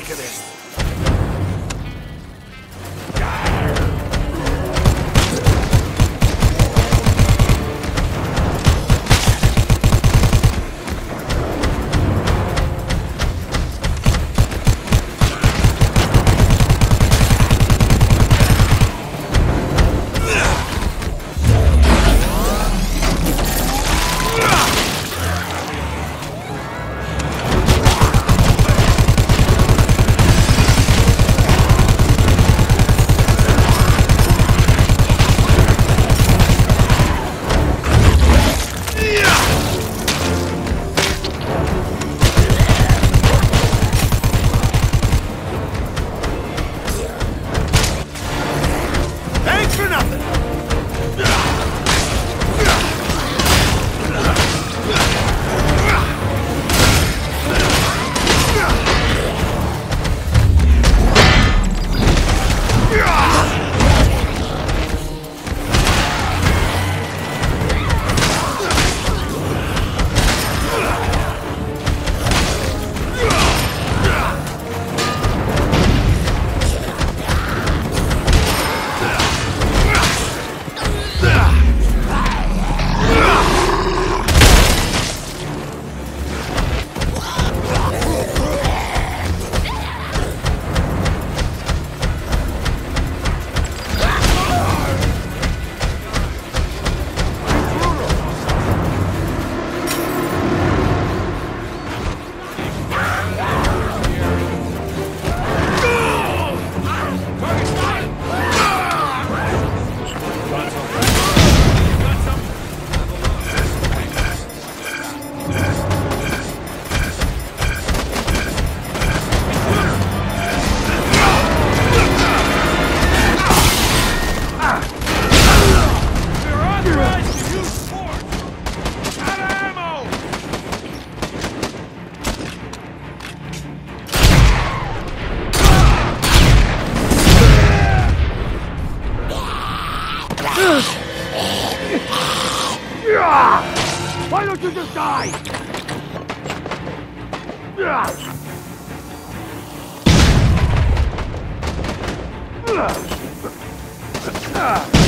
sick of this. don't you just die? Ugh!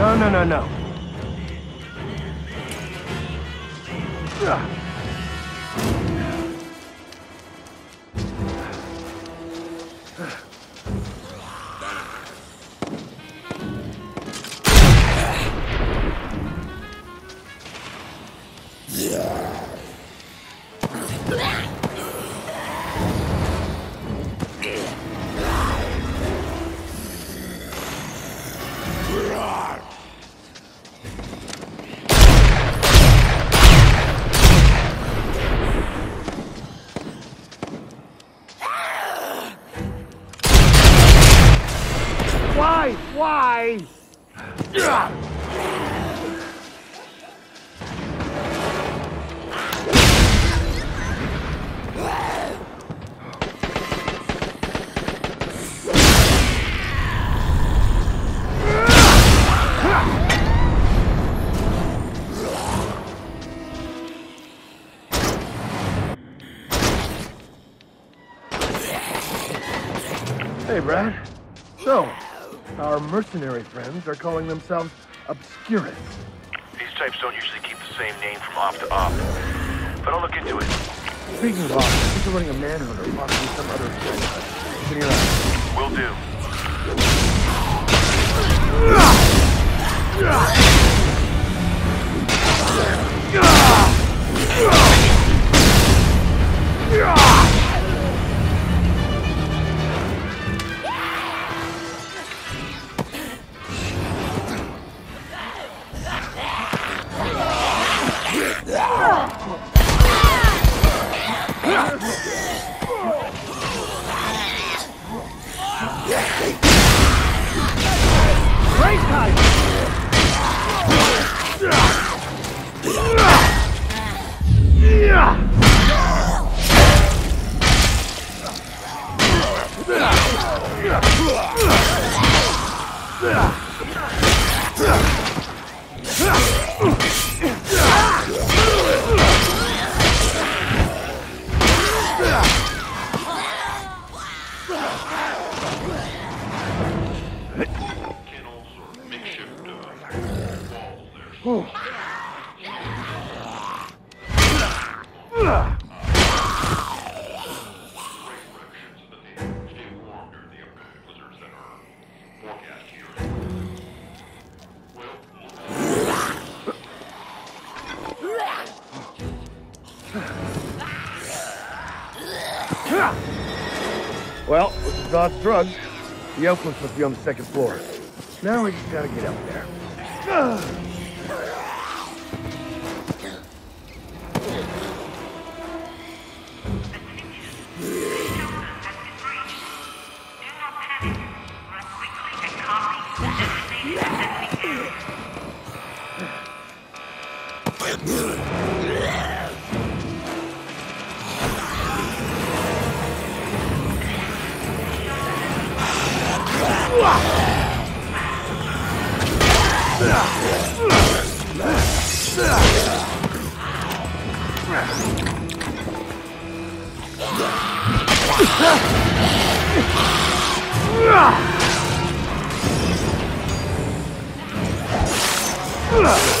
No, no, no, no. Ugh. mercenary friends are calling themselves Obscuris. These types don't usually keep the same name from off to off, But I'll look into it. Speaking of off, I think you're running a manhunt or possibly some other thing. Keep an eye Will do. Yeah! Well, with the God's drug. The outpost must be on the second floor. Now we just gotta get up there. Attention, this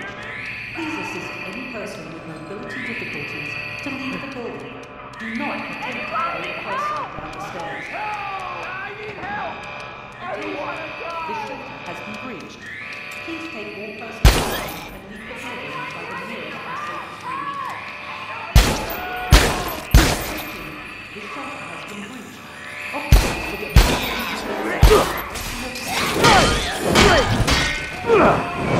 has. Please assist any person with mobility difficulties to be told do not attempt to request on the stairs I need help This shelter has been breached. Please take all personnel and leave the building by the nearest and safest Attention,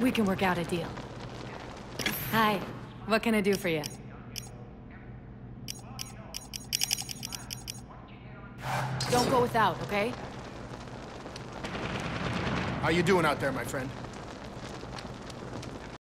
We can work out a deal. Hi, what can I do for you? Don't go without, okay? How you doing out there, my friend?